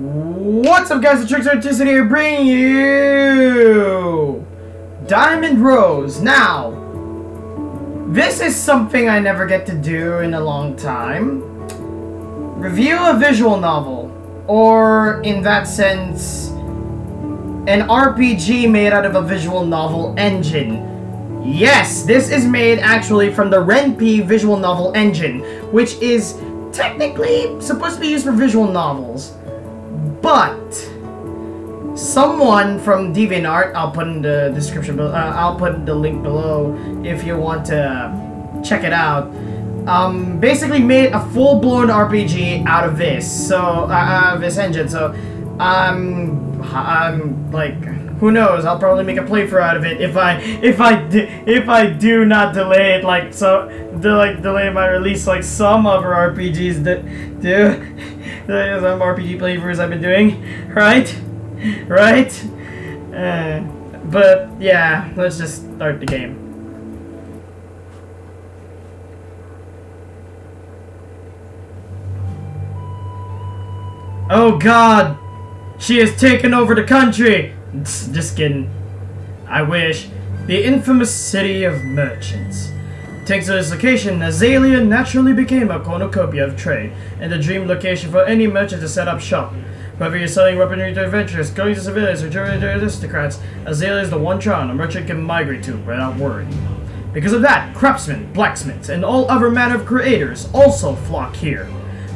What's up guys, the Tricks Artistic here bringing you Diamond Rose. Now, this is something I never get to do in a long time. Review a visual novel, or in that sense, an RPG made out of a visual novel engine. Yes, this is made actually from the Ren'Py visual novel engine, which is technically supposed to be used for visual novels. But someone from DeviantArt, I'll put in the description, below, uh, I'll put the link below if you want to check it out. Um, basically made a full-blown RPG out of this, so uh, of this engine. So, um, I'm like, who knows? I'll probably make a playthrough out of it if I if I if I do not delay it like so, de like delay my release like some other RPGs that do. some RPG playthroughs I've been doing, right? Right? Uh, but yeah, let's just start the game. Oh god! She has taken over the country! Just kidding. I wish. The infamous city of merchants. Thanks to this location, Azalea naturally became a cornucopia of trade, and the dream location for any merchant to set up shop. Whether you're selling weaponry to adventurers, going to civilians, or to aristocrats, Azalea is the one town a merchant can migrate to without worry. Because of that, craftsmen, blacksmiths, and all other manner of creators also flock here.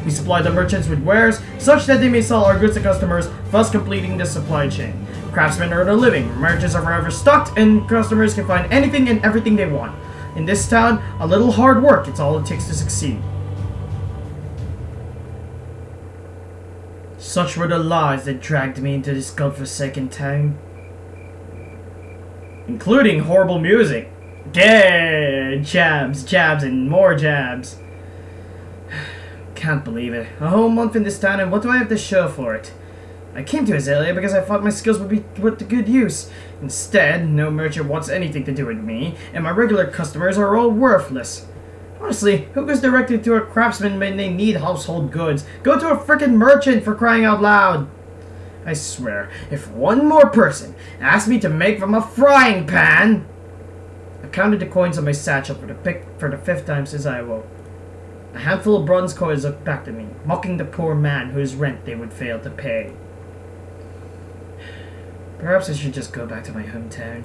We supply the merchants with wares, such that they may sell our goods to customers, thus completing the supply chain. Craftsmen earn a living, merchants are forever stocked, and customers can find anything and everything they want. In this town, a little hard work, it's all it takes to succeed. Such were the lies that dragged me into this godforsaken town. Including horrible music. Yeah, jabs, jabs, and more jabs. I can't believe it. A whole month in this town, and what do I have to show for it? I came to Azalea because I thought my skills would be put to good use. Instead, no merchant wants anything to do with me, and my regular customers are all worthless. Honestly, who goes directly to a craftsman when they need household goods? Go to a frickin' merchant for crying out loud! I swear, if one more person asks me to make them a frying pan... I counted the coins on my satchel for the, for the fifth time since I awoke. A handful of bronze coins looked back at me, mocking the poor man whose rent they would fail to pay. Perhaps I should just go back to my hometown.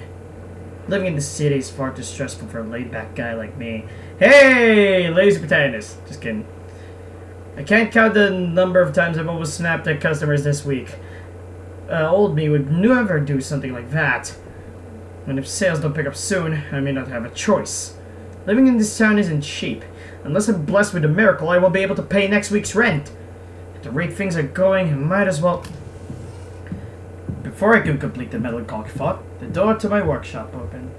Living in the city is far too stressful for a laid-back guy like me. Hey, lazy potatoes. Just kidding. I can't count the number of times I've almost snapped at customers this week. Uh, old me would never do something like that. And if sales don't pick up soon, I may not have a choice. Living in this town isn't cheap. Unless I'm blessed with a miracle, I won't be able to pay next week's rent. At the rate things are going, I might as well... Before I could complete the melancholic thought, the door to my workshop opened.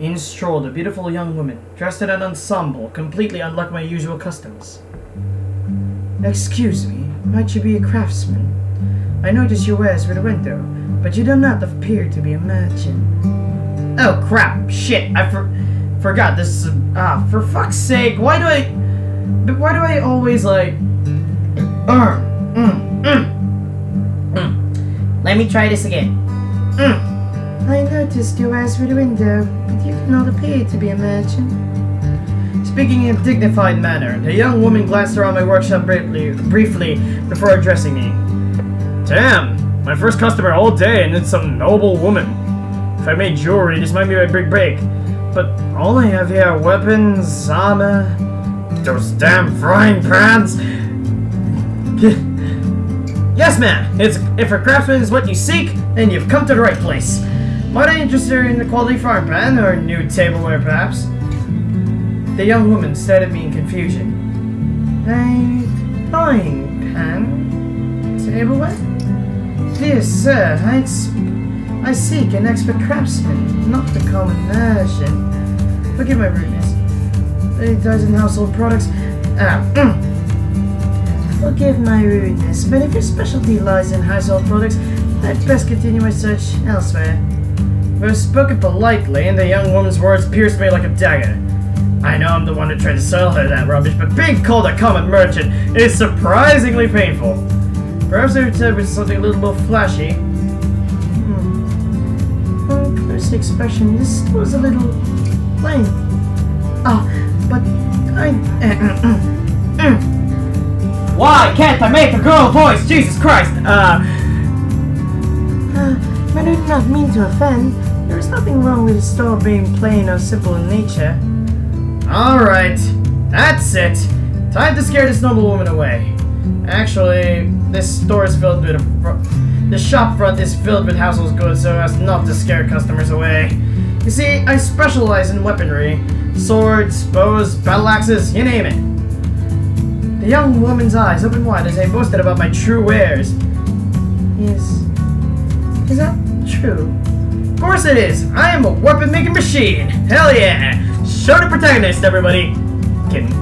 In strolled a beautiful young woman, dressed in an ensemble completely unlike my usual customs. Excuse me, might you be a craftsman? I noticed your wares through the window, but you do not appear to be a merchant. Oh crap, shit, I for forgot this is, ah, for fuck's sake, why do I, but why do I always like, uh, mm, mm. Let me try this again. Mm. I noticed your eyes through the window, but you do not appear to be a merchant. Speaking in a dignified manner, the young woman glanced around my workshop briefly, briefly before addressing me. Damn, my first customer all day and it's some noble woman. If I made jewelry, this might be my big break. But all I have here are weapons, armor, those damn frying pans. Yes, ma'am. If a craftsman is what you seek, then you've come to the right place. Might I interest you in the quality frying pan or new tableware, perhaps? The young woman stared at me in confusion. A frying pan? Tableware? Dear sir, I, I seek an expert craftsman, not the common version. Forgive my rudeness. A dozen household products. Ah, Forgive my rudeness, but if your specialty lies in household products, I'd best continue my search elsewhere. Was spoken politely, and the young woman's words pierced me like a dagger. I know I'm the one who tried to sell her that rubbish, but being called a common merchant is surprisingly painful. Perhaps I returned with something a little more flashy. On expression, this was a little plain. Ah, but I. Why can't I make a girl voice? Jesus Christ! Uh. uh I did not mean to offend. There is nothing wrong with the store being plain or simple in nature. Alright, that's it. Time to scare this noble woman away. Actually, this store is filled with a the shop front is filled with household goods so as not to scare customers away. You see, I specialize in weaponry. Swords, bows, battle axes, you name it. The young woman's eyes opened wide as I boasted about my true wares. Is... is that true? Of course it is! I am a weapon-making machine! Hell yeah! Show the protagonist, everybody! Kidding.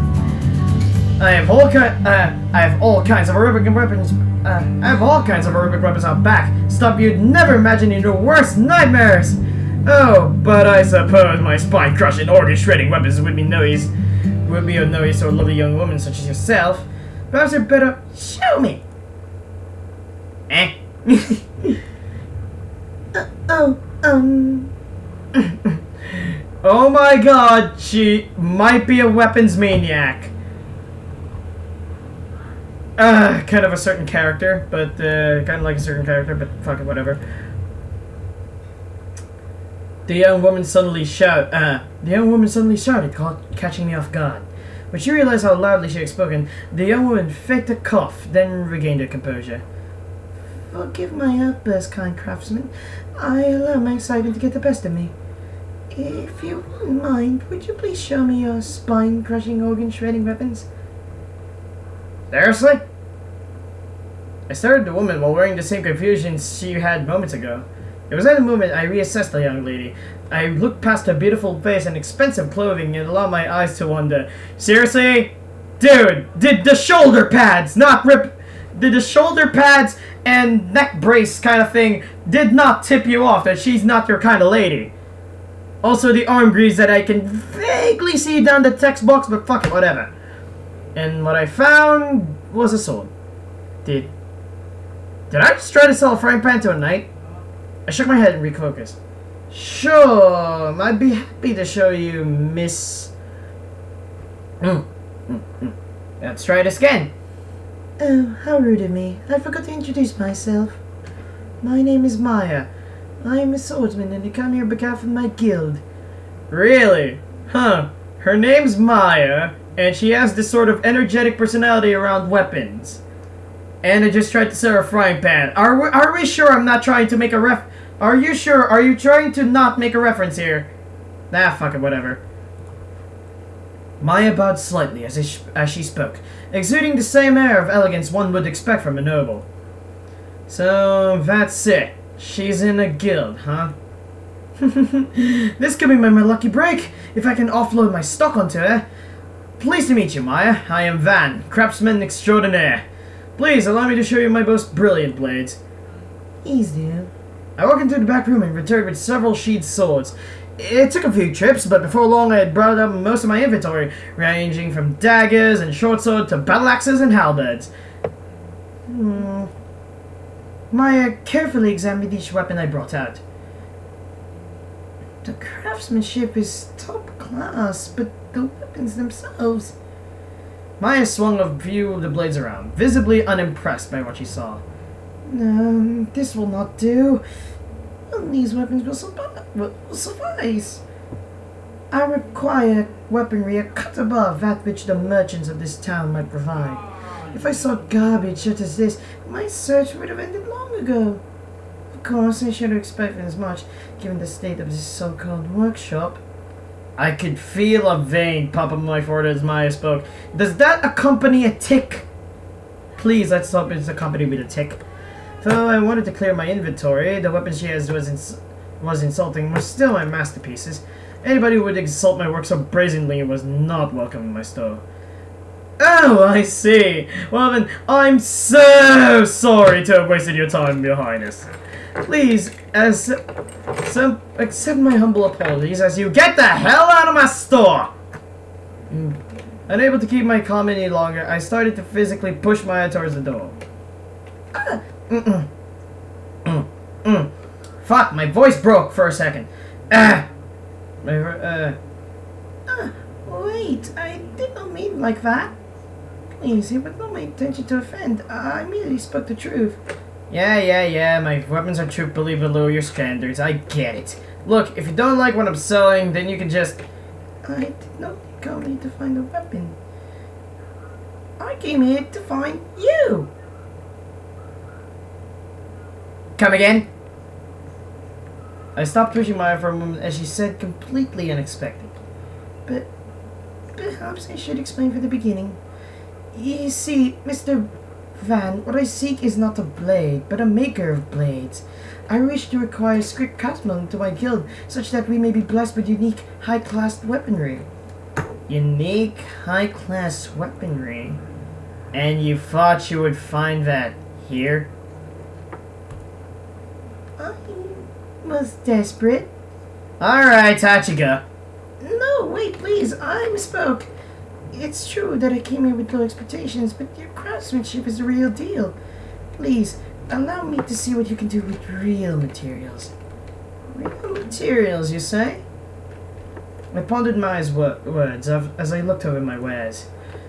I have all kind. Uh, I have all kinds of aerobic weapons. Uh, I have all kinds of aerobic weapons out back. Stop you'd never imagine in your worst nightmares. Oh, but I suppose my spine-crushing, organ-shredding weapons would be no use. Would be of no use to a lovely young woman such as yourself. Perhaps you better show me. Eh? uh, oh, um. oh my God, she might be a weapons maniac uh, kind of a certain character, but uh, kind of like a certain character, but fuck it, whatever. The young woman suddenly shout. Uh, the young woman suddenly shouted, catching me off guard. When she realized how loudly she had spoken, the young woman faked a cough, then regained her composure. Forgive my outburst, kind craftsman. I allow my excitement to get the best of me. If you wouldn't mind, would you please show me your spine-crushing, organ-shredding weapons? Seriously? I stared at the woman while wearing the same confusion she had moments ago. It was at the moment I reassessed the young lady. I looked past her beautiful face and expensive clothing and allowed my eyes to wander. Seriously? Dude, did the shoulder pads not rip... Did the shoulder pads and neck brace kind of thing did not tip you off that she's not your kind of lady? Also, the arm grease that I can vaguely see down the text box, but fuck it, whatever. And what I found was a sword. Did did I just try to sell a frying pan to a knight? I shook my head and refocused. Sure, I'd be happy to show you, Miss... Mm, mm, mm. Let's try this again. Oh, how rude of me. I forgot to introduce myself. My name is Maya. I am a swordsman and I come here on behalf of my guild. Really? Huh. Her name's Maya, and she has this sort of energetic personality around weapons. And I just tried to set a frying pan. Are we, are we sure I'm not trying to make a ref... Are you sure? Are you trying to not make a reference here? Nah, fuck it, whatever. Maya bowed slightly as, she, as she spoke, exuding the same air of elegance one would expect from a noble. So, that's it. She's in a guild, huh? this could be my, my lucky break, if I can offload my stock onto her. Pleased to meet you, Maya. I am Van, craftsman extraordinaire. Please, allow me to show you my most brilliant blades. Easy. I walked into the back room and returned with several sheathed swords. It took a few trips, but before long I had brought up most of my inventory, ranging from daggers and short sword to battle axes and halberds. Hmm. Maya carefully examined each weapon I brought out. The craftsmanship is top class, but the weapons themselves... Maya swung a few of the blades around, visibly unimpressed by what she saw. Um, this will not do. These weapons will, will suffice. I require weaponry a cut above that which the merchants of this town might provide. If I sought garbage such as this, my search would have ended long ago. Of course, I should have expected as much, given the state of this so-called workshop. I could feel a vein pop up my forehead as Maya spoke. Does that accompany a tick? Please, let's hope it's accompanied with a tick. Though I wanted to clear my inventory, the weapon she has was, ins was insulting were still my masterpieces. Anybody who would insult my work so brazenly was not welcome in my store. Oh, I see. Well then, I'm so sorry to have wasted your time, your highness. Please, as some accept my humble apologies as you get the hell out of my store. Mm. Unable to keep my calm any longer, I started to physically push Maya towards the door. Ah, mm-mm. Mm, mm. Fuck, my voice broke for a second. Ah! My, uh... Ah, wait, I did not mean like that. Please, it was not my intention to offend. I merely spoke the truth. Yeah, yeah, yeah, my weapons are truthfully below your standards. I get it. Look, if you don't like what I'm selling, then you can just... I did not come here to find a weapon. I came here to find you. Come again? I stopped pushing Maya for a moment as she said completely unexpected. But perhaps I should explain from the beginning. You see, Mr. Van, what I seek is not a blade, but a maker of blades. I wish to acquire script craftsmen to my guild, such that we may be blessed with unique, high-class weaponry. Unique, high-class weaponry? And you thought you would find that here? I was desperate. Alright, Tachika. No, wait, please, I misspoke. It's true that I came here with low expectations, but your craftsmanship is the real deal. Please, allow me to see what you can do with real materials. Real materials, you say? I pondered Maya's words as I looked over my wares.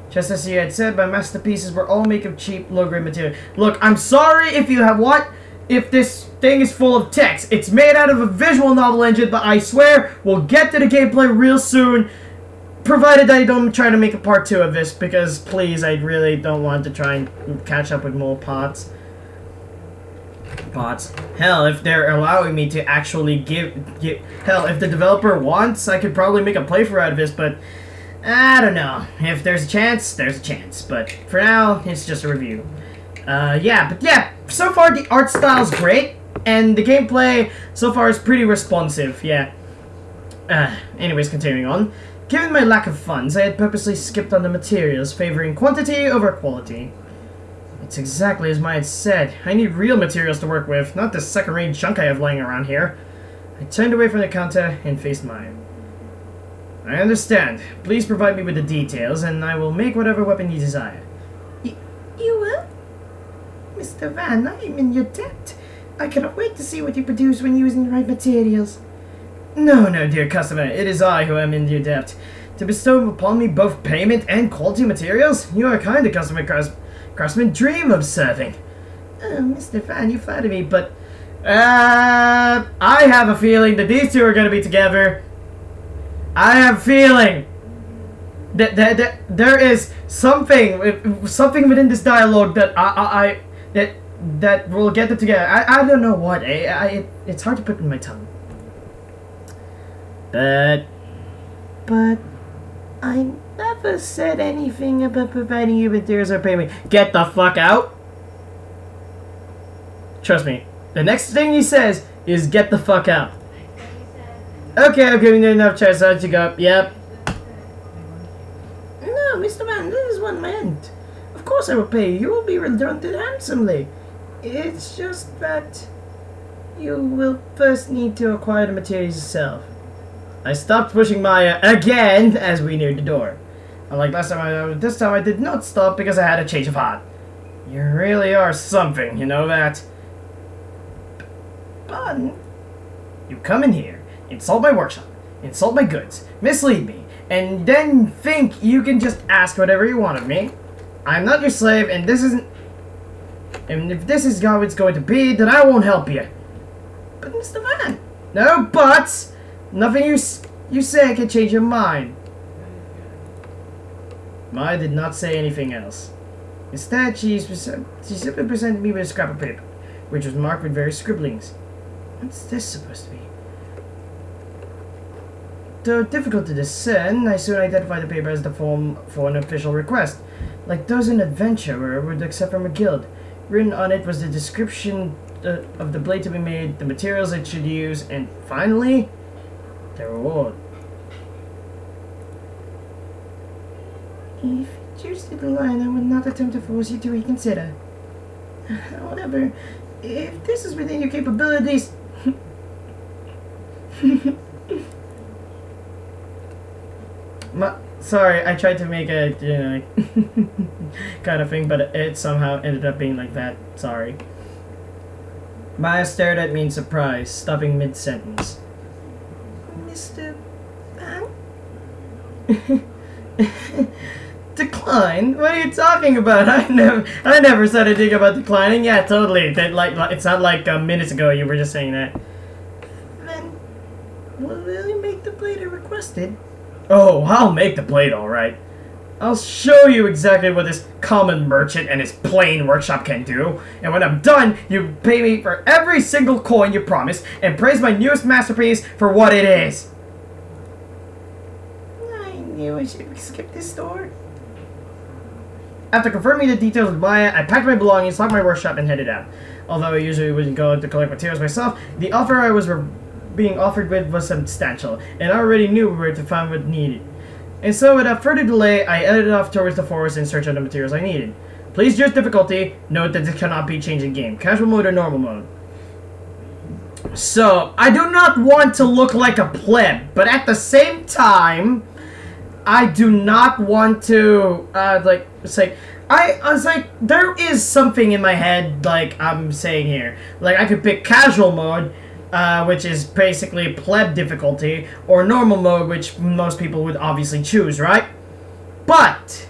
Just as he had said, my masterpieces were all made of cheap, low-grade material. Look, I'm sorry if you have what? If this thing is full of text. It's made out of a visual novel engine, but I swear we'll get to the gameplay real soon. Provided I don't try to make a part two of this, because please, I really don't want to try and catch up with more pots. Pots. Hell, if they're allowing me to actually give, give... Hell, if the developer wants, I could probably make a playthrough out of this, but... I don't know. If there's a chance, there's a chance. But for now, it's just a review. Uh, yeah, but yeah, so far the art style's great, and the gameplay so far is pretty responsive, yeah. Uh, anyways, continuing on. Given my lack of funds, I had purposely skipped on the materials, favoring quantity over quality. It's exactly as Maya had said. I need real materials to work with, not this second-rate junk I have laying around here. I turned away from the counter and faced Maya. I understand. Please provide me with the details, and I will make whatever weapon you desire. Y you will? Mr. Van, I am in your debt. I cannot wait to see what you produce when using the right materials. No, no, dear customer, it is I who am in your debt. To bestow upon me both payment and quality materials, you are a kind of customer craftsman dream of serving. Oh, Mr. Van, you flatter me, but... Uh, I have a feeling that these two are going to be together. I have a feeling that, that, that there is something, something within this dialogue that I, I, I that that will get them together. I, I don't know what. I, I, it, it's hard to put in my tongue. But... But... I never said anything about providing you with materials or payment. Get the fuck out! Trust me. The next thing he says is get the fuck out. Okay, I'm giving you enough chance to go up. Yep. No, Mr. Man, this is what I meant. Of course I will pay you. You will be returned handsomely. It's just that you will first need to acquire the materials yourself. I stopped pushing Maya again as we neared the door. Unlike last time, I, uh, this time I did not stop because I had a change of heart. You really are something, you know that? But you come in here, insult my workshop, insult my goods, mislead me, and then think you can just ask whatever you want of me. I'm not your slave, and this isn't... And if this is how it's going to be, then I won't help you. But Mr. Van... No buts! Nothing you, you say can change your mind. Maya did not say anything else. Instead, she, she simply presented me with a scrap of paper, which was marked with various scribblings. What's this supposed to be? Though difficult to discern, I soon identified the paper as the form for an official request, like those an adventurer would accept from a guild. Written on it was the description uh, of the blade to be made, the materials it should use, and finally, the reward. If you choose to decline, I would not attempt to force you to reconsider. However, if this is within your capabilities... Ma Sorry, I tried to make a you know, kind of thing, but it somehow ended up being like that. Sorry. Maya stared at me in surprise, stopping mid-sentence. Mr. Decline? What are you talking about? I never, I never said anything about declining. Yeah, totally. That like, it's not like uh, minutes ago you were just saying that. Then, will you make the plate I requested? Oh, I'll make the plate, all right. I'll show you exactly what this common merchant and his plain workshop can do. And when I'm done, you pay me for every single coin you promised and praise my newest masterpiece for what it is. I knew I should skip this store. After confirming the details with Maya, I packed my belongings, locked my workshop, and headed out. Although I usually wouldn't go to collect materials myself, the offer I was being offered with was substantial, and I already knew where to find what needed. And so, without further delay, I edited off towards the forest in search of the materials I needed. Please choose difficulty. Note that this cannot be changed in game. Casual mode or normal mode. So, I do not want to look like a pleb, but at the same time, I do not want to, uh, like, say, I, I was like, there is something in my head, like I'm saying here. Like, I could pick casual mode, uh, which is basically pleb difficulty, or normal mode, which most people would obviously choose, right? But,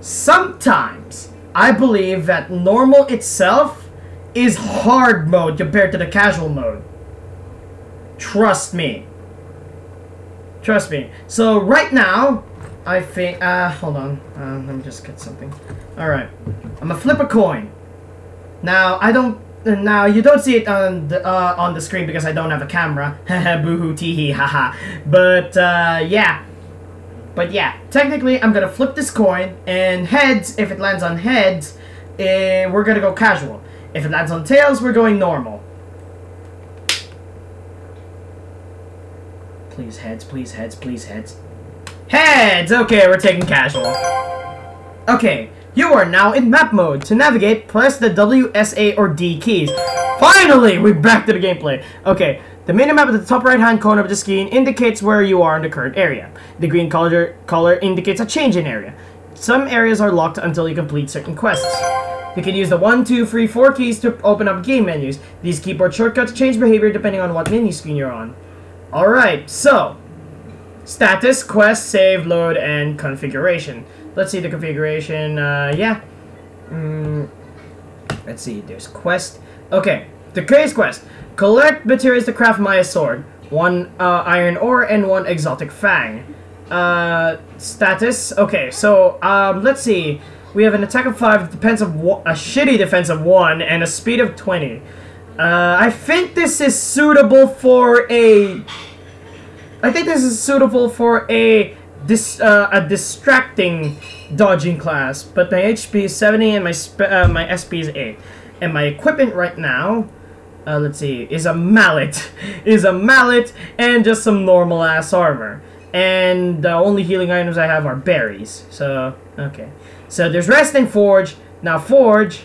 sometimes, I believe that normal itself is hard mode compared to the casual mode. Trust me. Trust me. So right now, I think, uh, hold on. Uh, let me just get something. Alright. I'm gonna flip a coin. Now, I don't, now you don't see it on the, uh, on the screen because I don't have a camera. Boohoo teehee haha. But, uh, yeah. But yeah, technically I'm gonna flip this coin, and heads, if it lands on heads, eh, we're gonna go casual. If it lands on tails, we're going normal. Please heads, please heads, please heads. Heads! Okay, we're taking casual. Okay, you are now in map mode. To navigate, press the W, S, A, or D keys. Finally, we're back to the gameplay. Okay, the minimap at the top right-hand corner of the screen indicates where you are in the current area. The green color, color indicates a change in area. Some areas are locked until you complete certain quests. You can use the 1, 2, 3, 4 keys to open up game menus. These keyboard shortcuts change behavior depending on what menu screen you're on. Alright, so, status, quest, save, load, and configuration. Let's see the configuration, uh, yeah. Mm, let's see, there's quest. Okay, the craze quest. Collect materials to craft Maya's sword. One uh, iron ore and one exotic fang. Uh, status, okay, so, um, let's see. We have an attack of 5, defense of a shitty defense of 1, and a speed of 20. Uh, I think this is suitable for a... I think this is suitable for a dis, uh, a distracting dodging class, but my HP is 70 and my uh, my SP is 8. And my equipment right now, uh, let's see, is a mallet. is a mallet and just some normal ass armor. And the only healing items I have are berries. So, okay. So there's rest and forge. Now forge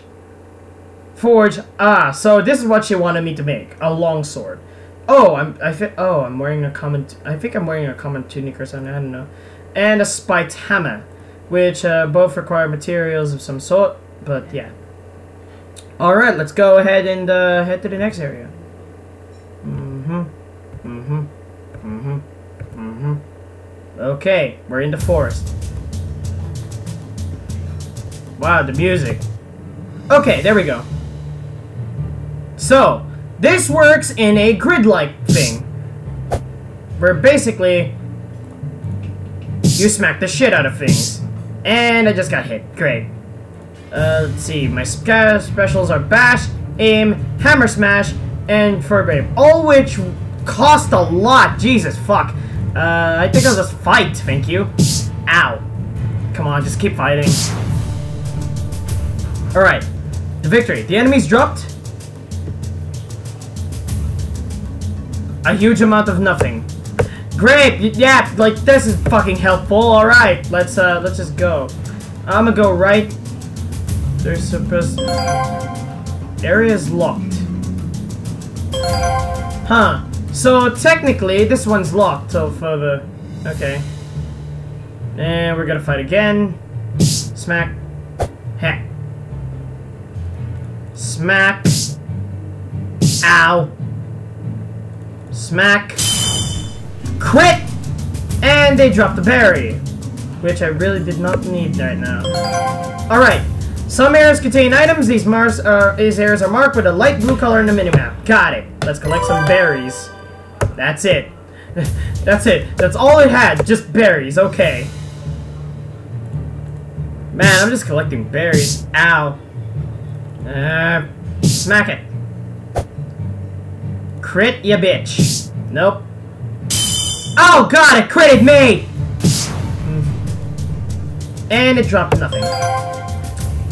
Forge. Ah, so this is what she wanted me to make. A long sword. Oh, I'm I think oh, I'm wearing a common I think I'm wearing a common tunic or something, I don't know. And a spiked hammer, which uh, both require materials of some sort, but yeah. Alright, let's go ahead and uh, head to the next area. Mm-hmm. Mm-hmm. Mm-hmm. Mm-hmm. Okay, we're in the forest. Wow, the music. Okay, there we go. So, this works in a grid-like thing. Where basically, you smack the shit out of things. And I just got hit. Great. Uh, let's see. My specials are Bash, Aim, Hammer Smash, and fur Furbrave. All which cost a lot. Jesus, fuck. Uh, I think I'll just fight, thank you. Ow. Come on, just keep fighting. Alright. The victory. The enemies dropped. A huge amount of nothing. Great! Yeah, like, this is fucking helpful. Alright, let's, uh, let's just go. I'm gonna go right. There's supposed... Area is locked. Huh. So, technically, this one's locked till further... Okay. And we're gonna fight again. Smack. Heck. Smack. Ow. Smack. Crit! And they dropped the berry. Which I really did not need right now. Alright. Some areas contain items. These, Mars, uh, these areas are marked with a light blue color in the minimap. Got it. Let's collect some berries. That's it. That's it. That's all it had. Just berries. Okay. Man, I'm just collecting berries. Ow. Uh, smack it. Crit, ya bitch. Nope. Oh god, it critted me! And it dropped nothing.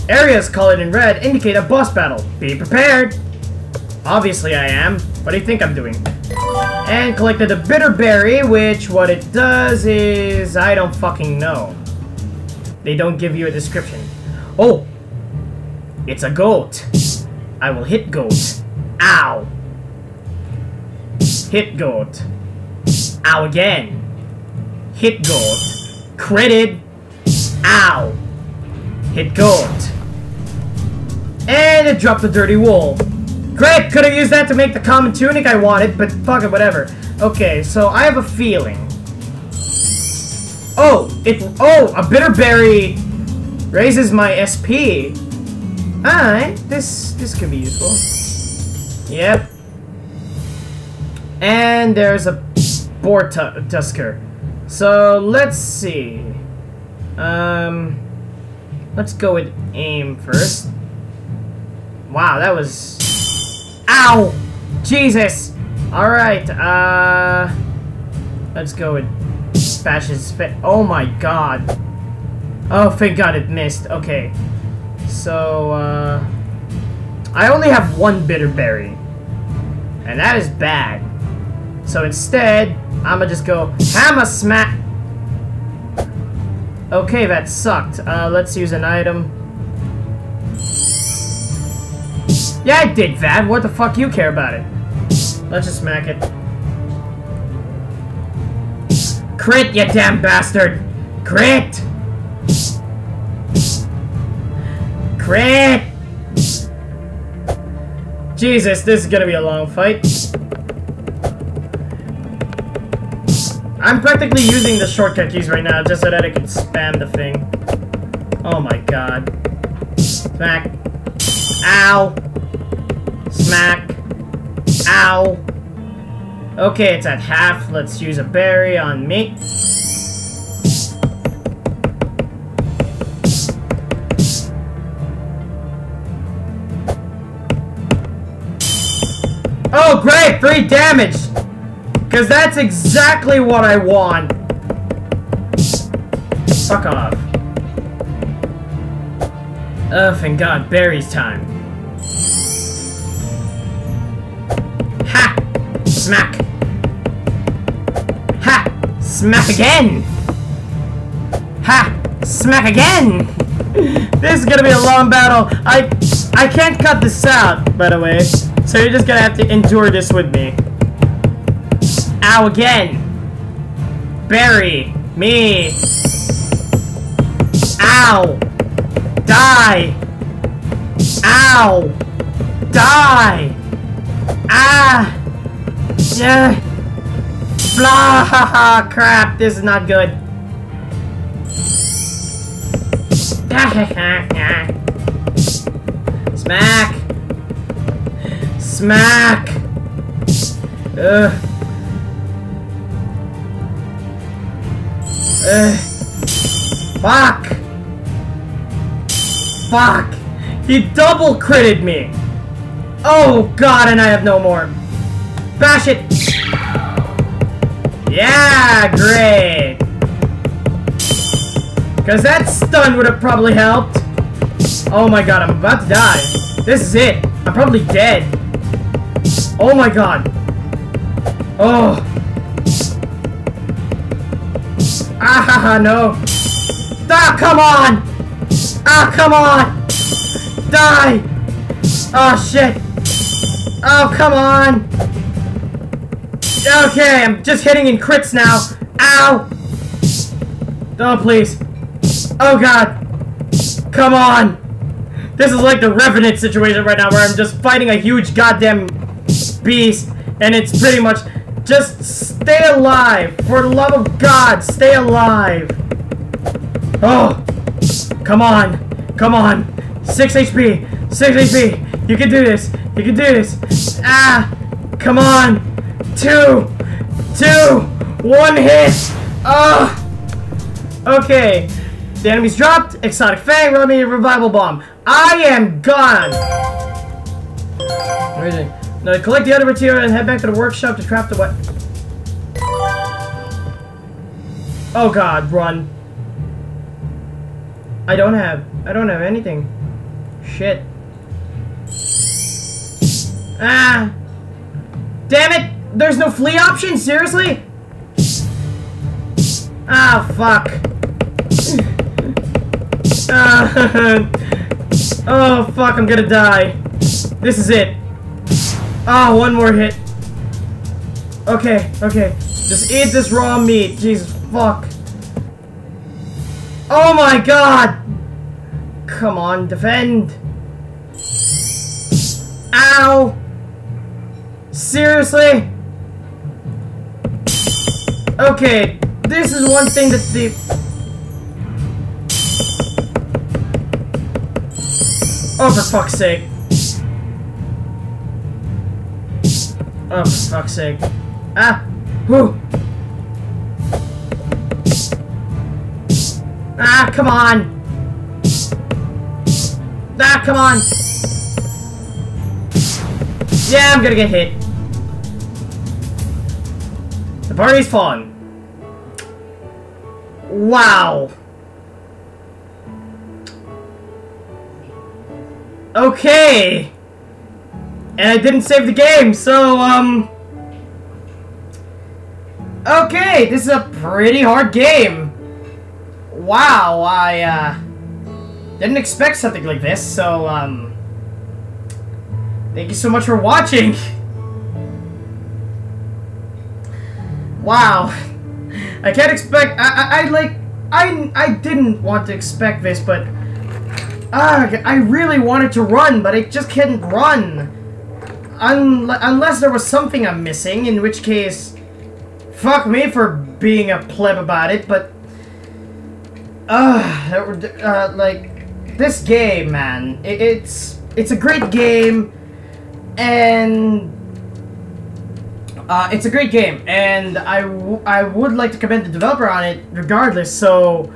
Areas colored in red indicate a boss battle. Be prepared! Obviously I am. What do you think I'm doing? And collected a bitter berry, which what it does is... I don't fucking know. They don't give you a description. Oh! It's a goat. I will hit goat. Ow! Hit goat. Ow again. Hit gold. Critted. Ow. Hit gold. And it dropped the dirty wool. Great! Could have used that to make the common tunic I wanted, but fuck it, whatever. Okay, so I have a feeling. Oh, it- oh, a bitter berry raises my SP. Alright, this, this could be useful. Yep. And there's a boar tu tusker. So, let's see. Um, let's go with aim first. Wow, that was... Ow! Jesus! Alright, uh... Let's go with Bash's fit. Oh my god. Oh, thank god it missed. Okay. So, uh... I only have one bitter berry. And that is bad. So instead, I'ma just go hammer smack. Okay, that sucked. Uh, let's use an item. Yeah, I did that. What the fuck you care about it? Let's just smack it. Crit, you damn bastard! Crit! Crit! Jesus, this is gonna be a long fight. I'm practically using the shortcut keys right now just so that I can spam the thing. Oh my god. Smack. Ow. Smack. Ow. Okay, it's at half. Let's use a berry on me. Oh, great! Three damage! Because that's exactly what I want. Fuck off. Oh, thank God. Barry's time. Ha! Smack! Ha! Smack again! Ha! Smack again! this is gonna be a long battle. I I can't cut this out, by the way. So you're just gonna have to endure this with me. Ow again! Bury me! Ow! Die! Ow! Die! Ah! Yeah! Blah! Crap! This is not good. Smack! Smack! Ugh. Ugh. Fuck! Fuck! He double critted me! Oh god, and I have no more. Bash it! Yeah, great! Because that stun would have probably helped. Oh my god, I'm about to die. This is it. I'm probably dead. Oh my god. Oh. Ah, ha, ha, no. Ah, come on! Ah, come on! Die! Oh, shit! Oh, come on! Okay, I'm just hitting in crits now. Ow! Oh, please. Oh, God. Come on. This is like the Revenant situation right now, where I'm just fighting a huge goddamn beast, and it's pretty much just stay alive. For the love of God, stay alive. Oh, come on. Come on. 6 HP. 6 HP. You can do this. You can do this. Ah, come on. Two. Two. One hit. Ah. Okay. The enemy's dropped. Exotic Fang, run me a revival bomb. I am gone. Amazing. Now collect the other material and head back to the workshop to craft the weapon. Oh god, run. I don't have. I don't have anything. Shit. Ah! Damn it! There's no flee option? Seriously? Ah, fuck. Ah, oh, fuck, I'm gonna die. This is it. Ah, one more hit. Okay, okay. Just eat this raw meat. Jesus, fuck. Oh my god! Come on, defend. Ow! Seriously? Okay, this is one thing that the... Oh, for fuck's sake. Oh, for fuck's sake. Ah! Whew! Ah, come on! Ah, come on! Yeah, I'm gonna get hit. The party's fun. Wow. Okay. And I didn't save the game, so, um... Okay, this is a pretty hard game. Wow, I, uh... Didn't expect something like this, so, um... Thank you so much for watching! Wow. I can't expect... I, I, I, like... I, I didn't want to expect this, but... Uh, I really wanted to run, but I just couldn't run. Un unless there was something I'm missing, in which case... Fuck me for being a pleb about it, but... Uh, uh like... This game, man, it, it's... It's a great game, and uh, it's a great game, and I, I would like to commend the developer on it regardless, so...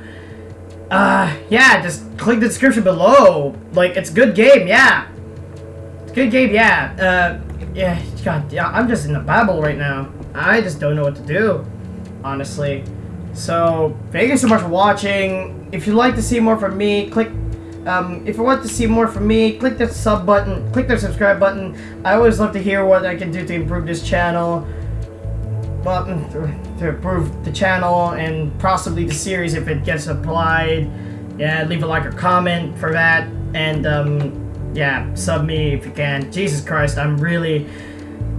Uh, yeah, just click the description below. Like, it's a good game, yeah. Good game, yeah. Uh, yeah, God, yeah, I'm just in a babble right now. I just don't know what to do, honestly. So, thank you so much for watching. If you'd like to see more from me, click um, if you want to see more from me, click the sub button, click the subscribe button. I always love to hear what I can do to improve this channel. Button to improve the channel and possibly the series if it gets applied. Yeah, leave a like or comment for that. And, um, yeah, sub me if you can. Jesus Christ, I'm really...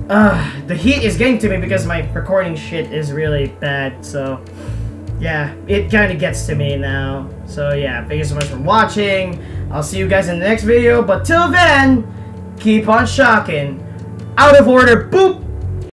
Uh, the heat is getting to me because my recording shit is really bad, so yeah, it kind of gets to me now. So yeah, thank you so much for watching. I'll see you guys in the next video. But till then, keep on shocking. Out of order. Boop.